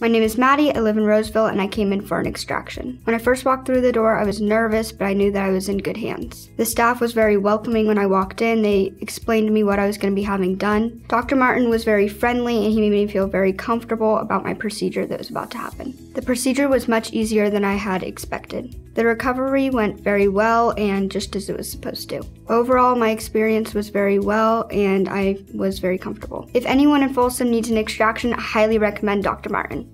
My name is Maddie, I live in Roseville, and I came in for an extraction. When I first walked through the door, I was nervous, but I knew that I was in good hands. The staff was very welcoming when I walked in. They explained to me what I was going to be having done. Dr. Martin was very friendly and he made me feel very comfortable about my procedure that was about to happen. The procedure was much easier than I had expected. The recovery went very well and just as it was supposed to. Overall, my experience was very well and I was very comfortable. If anyone in Folsom needs an extraction, I highly recommend Dr. Martin.